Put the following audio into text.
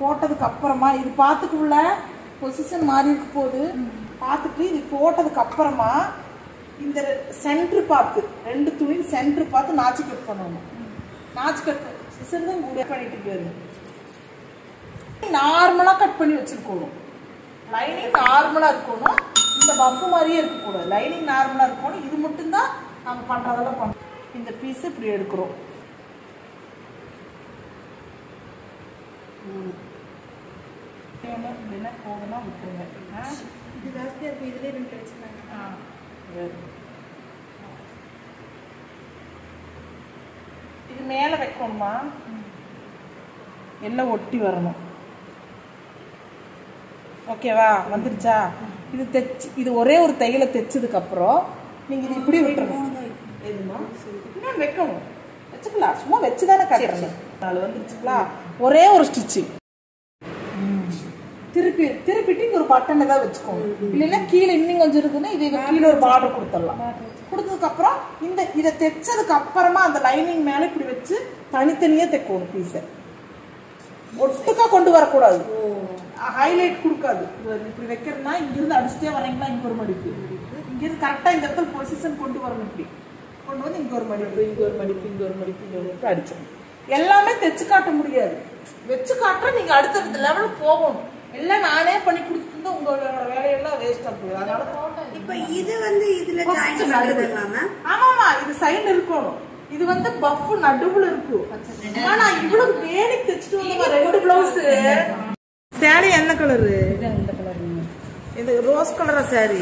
போட்டதுக்கு அப்புறமா இது பார்த்துக்குள்ள பொசிஷன் மாறி இருக்க போகுது பார்த்துட்டு இது போட்டதுக்கு அப்புறமா இந்த சென்ட்ரு பார்த்து ரெண்டு துணி சென்ட்ரு பார்த்து நாச்சு கட் பண்ணணும். நாச்சு கட் சிசர் தான் கூட பண்ணிட்டு போயிரு நார்மலாக கட் பண்ணி வச்சிருக்கணும். லைனிங் நார்மலாக இருக்கணும். இந்த பஃப் மாதிரியே இருக்கக்கூடாது. லைனிங் நார்மலாக இருக்கணும். இது மட்டும்தான் நம்ம பண்ணுறதெல்லாம் பண்ணுறோம் இந்த பீஸ் இப்படி எடுக்கிறோம். வேணும் இல்லைன்னா போகணும்னா விட்டுருங்க? இது ஜாஸ்தியா இருக்கு இதுலயே ரெண்டு வச்சுருக்காங்க ஆ. இது மேல வைக்கணுமா? எல்லாம் ஒட்டி வரணும். ஓகேவா? வந்துருச்சா? இது தைச்சு இது ஒரே ஒரு தையலை தைச்சதுக்கு அப்புறம் நீங்க இது இப்படி விட்டுறணும். எதுமா இன்னும் வைக்கணும்? வச்சுக்கலாம். சும்மா வச்சுதானே கட்டுறேன். நாலு வந்துருச்சுங்களா? ஒரே ஒரு ஸ்டிச்சு திருப்பி திருப்பிட்டு இங்க ஒரு பட்டன் ஏதாவது வச்சுக்கோங்க. இல்லைன்னா கீழே இன்னும் கொஞ்சம் இருக்குன்னா இது கீழே ஒரு பார்டர் கொடுத்துடலாம். கொடுத்ததுக்கு அப்புறம் இந்த இதை தைச்சதுக்கு அப்புறமா அந்த லைனிங் மேல இப்படி வச்சு தனித்தனியா தைக்கணும் பீஸை ஒட்டுக்கா கொண்டு வரக்கூடாது. ஹைலைட் கொடுக்காது. இப்படி வைக்கிறதுனா இங்கிருந்து அடிச்சுட்டே வரீங்களா இங்க ஒரு மடிப்பு. இங்கிருந்து கரெக்டா இந்த இடத்துல பொசிஷன் கொண்டு வரணும் இப்படி. கொண்டு வந்து இங்க ஒரு மடிப்பு. இங்க ஒரு மடிப்பு இங்க ஒரு மடிப்பு இங்க ஒரு மடிப்பு. அடிச்சிடணும். எல்லாமே தைச்சு காட்ட முடியாது. வச்சு காட்டுற நீங்க அடுத்தடுத்த லெவலுக்கு போகணும். எல்லாம் நானே பண்ணி கொடுத்துருந்தா உங்களோட வேலையெல்லாம் வேஸ்டா போயிடும். அதனால இப்போ இது வந்து இதுல ஜாயின் ஆமாமா இது சைடுல இருக்கணும். இது வந்து பஃப் நடுவுல இருக்கு. ஆனா இவ்வளவு வேணி தைச்சிட்டு வந்து ரெண்டு பிளவுஸ் சாரி என்ன கலரு இது ரோஸ் கலரா சாரி